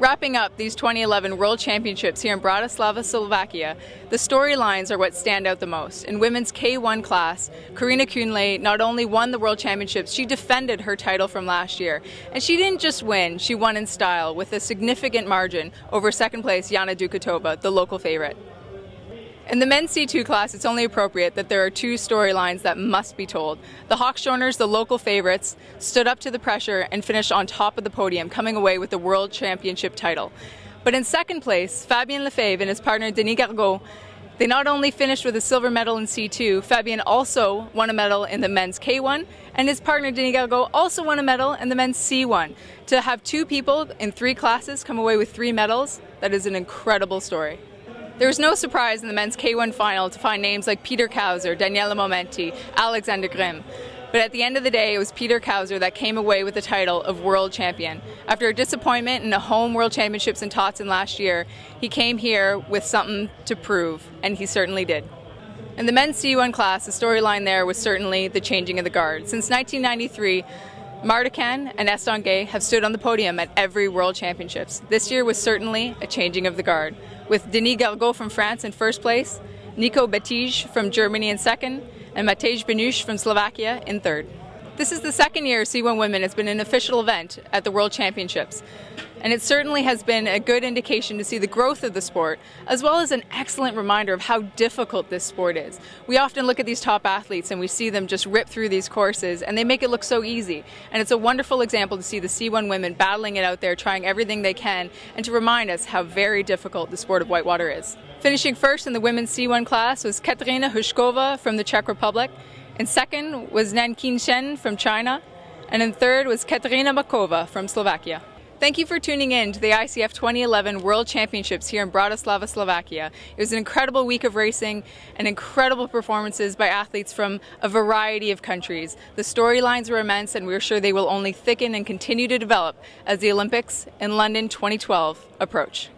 Wrapping up these 2011 World Championships here in Bratislava, Slovakia, the storylines are what stand out the most. In women's K1 class, Corinna Kuhnle not only won the World Championships, she defended her title from last year. And she didn't just win, she won in style with a significant margin over second place Jana Dukatova, the local favorite. In the men's C2 class, it's only appropriate that there are two storylines that must be told. The Hochschorners, the local favorites, stood up to the pressure and finished on top of the podium, coming away with the World Championship title. But in second place, Fabien Lefèvre and his partner Denis Gargaud, they not only finished with a silver medal in C2, Fabien also won a medal in the men's K1, and his partner Denis Gargaud also won a medal in the men's C1. To have two people in three classes come away with three medals, that is an incredible story. There was no surprise in the men's K1 final to find names like Peter Kauzer, Daniele Molmenti, Alexander Grimm. But at the end of the day, it was Peter Kauzer that came away with the title of world champion. After a disappointment in the home world championships in Tacen last year, he came here with something to prove, and he certainly did. In the men's C1 class, the storyline there was certainly the changing of the guard. Since 1993, Martikán and Estanguet have stood on the podium at every World Championships. This year was certainly a changing of the guard, with Denis Gargaud from France in first place, Nico Bettge from Germany in second, and Matej Beňuš from Slovakia in third. This is the second year C1 Women has been an official event at the World Championships, and it certainly has been a good indication to see the growth of the sport, as well as an excellent reminder of how difficult this sport is. We often look at these top athletes and we see them just rip through these courses, and they make it look so easy. And it's a wonderful example to see the C1 women battling it out there, trying everything they can, and to remind us how very difficult the sport of whitewater is. Finishing first in the women's C1 class was Kateřina Hošková from the Czech Republic. In second was Nankin Shen from China. And in third was Katerina Makova from Slovakia. Thank you for tuning in to the ICF 2011 World Championships here in Bratislava, Slovakia. It was an incredible week of racing and incredible performances by athletes from a variety of countries. The storylines were immense and we're sure they will only thicken and continue to develop as the Olympics in London 2012 approach.